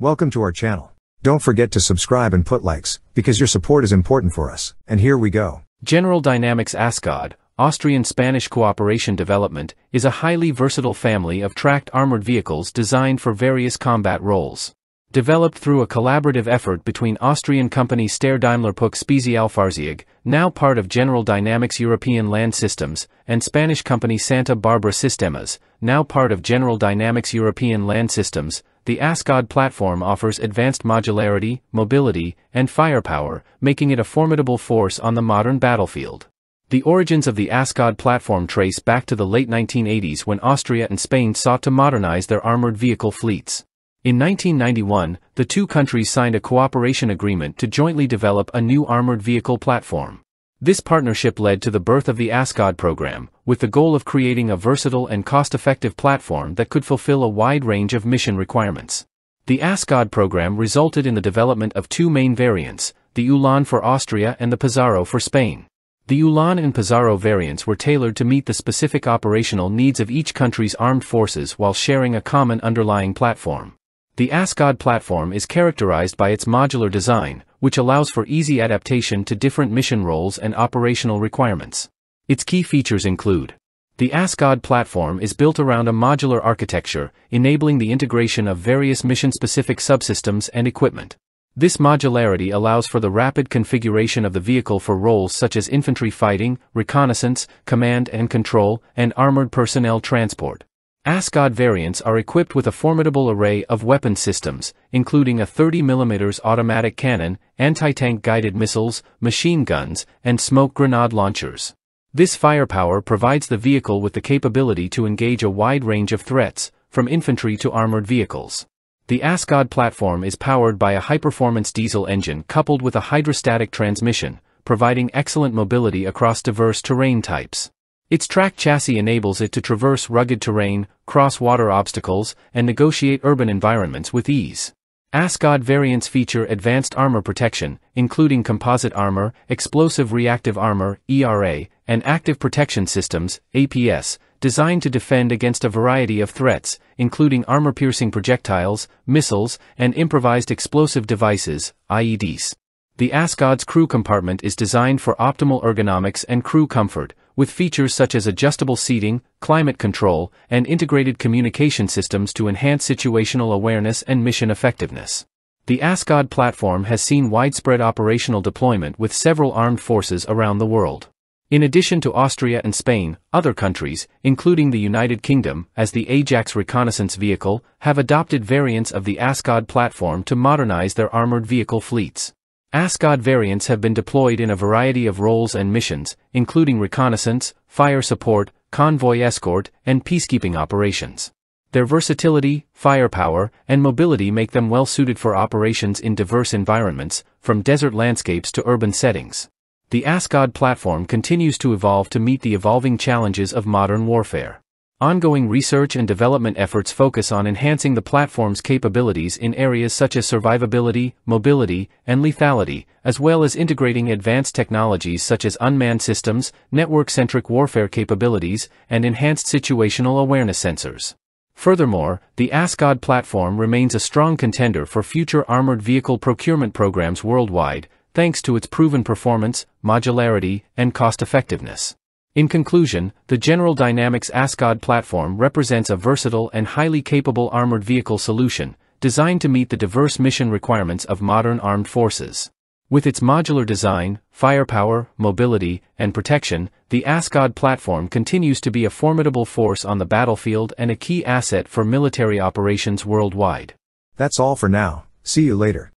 Welcome to our channel. Don't forget to subscribe and put likes, because your support is important for us. And here we go. General Dynamics ASCOD, Austrian-Spanish Cooperation Development, is a highly versatile family of tracked armored vehicles designed for various combat roles. Developed through a collaborative effort between Austrian company Steyr Daimler Puch Spezialfahrzeug, now part of General Dynamics European Land Systems, and Spanish company Santa Barbara Sistemas, now part of General Dynamics European Land Systems, the ASCOD platform offers advanced modularity, mobility, and firepower, making it a formidable force on the modern battlefield. The origins of the ASCOD platform trace back to the late 1980s when Austria and Spain sought to modernize their armored vehicle fleets. In 1991, the two countries signed a cooperation agreement to jointly develop a new armored vehicle platform. This partnership led to the birth of the ASCOD program, with the goal of creating a versatile and cost-effective platform that could fulfill a wide range of mission requirements. The ASCOD program resulted in the development of two main variants, the Ulan for Austria and the Pizarro for Spain. The Ulan and Pizarro variants were tailored to meet the specific operational needs of each country's armed forces while sharing a common underlying platform. The ASCOD platform is characterized by its modular design, which allows for easy adaptation to different mission roles and operational requirements. Its key features include the ASCOD platform is built around a modular architecture, enabling the integration of various mission-specific subsystems and equipment. This modularity allows for the rapid configuration of the vehicle for roles such as infantry fighting, reconnaissance, command and control, and armored personnel transport. ASCOD variants are equipped with a formidable array of weapon systems, including a 30mm automatic cannon, anti-tank guided missiles, machine guns, and smoke grenade launchers. This firepower provides the vehicle with the capability to engage a wide range of threats, from infantry to armored vehicles. The ASCOD platform is powered by a high-performance diesel engine coupled with a hydrostatic transmission, providing excellent mobility across diverse terrain types. Its track chassis enables it to traverse rugged terrain, cross water obstacles, and negotiate urban environments with ease. ASCOD variants feature advanced armor protection, including composite armor, explosive reactive armor, ERA, and active protection systems, APS, designed to defend against a variety of threats, including armor-piercing projectiles, missiles, and improvised explosive devices, IEDs. The ASCOD's crew compartment is designed for optimal ergonomics and crew comfort, with features such as adjustable seating, climate control, and integrated communication systems to enhance situational awareness and mission effectiveness. The ASCOD platform has seen widespread operational deployment with several armed forces around the world. In addition to Austria and Spain, other countries, including the United Kingdom, as the Ajax reconnaissance vehicle, have adopted variants of the ASCOD platform to modernize their armored vehicle fleets. ASCOD variants have been deployed in a variety of roles and missions, including reconnaissance, fire support, convoy escort, and peacekeeping operations. Their versatility, firepower, and mobility make them well suited for operations in diverse environments, from desert landscapes to urban settings. The ASCOD platform continues to evolve to meet the evolving challenges of modern warfare. Ongoing research and development efforts focus on enhancing the platform's capabilities in areas such as survivability, mobility, and lethality, as well as integrating advanced technologies such as unmanned systems, network-centric warfare capabilities, and enhanced situational awareness sensors. Furthermore, the ASCOD platform remains a strong contender for future armored vehicle procurement programs worldwide, thanks to its proven performance, modularity, and cost-effectiveness. In conclusion, the General Dynamics ASCOD platform represents a versatile and highly capable armored vehicle solution, designed to meet the diverse mission requirements of modern armed forces. With its modular design, firepower, mobility, and protection, the ASCOD platform continues to be a formidable force on the battlefield and a key asset for military operations worldwide. That's all for now. See you later.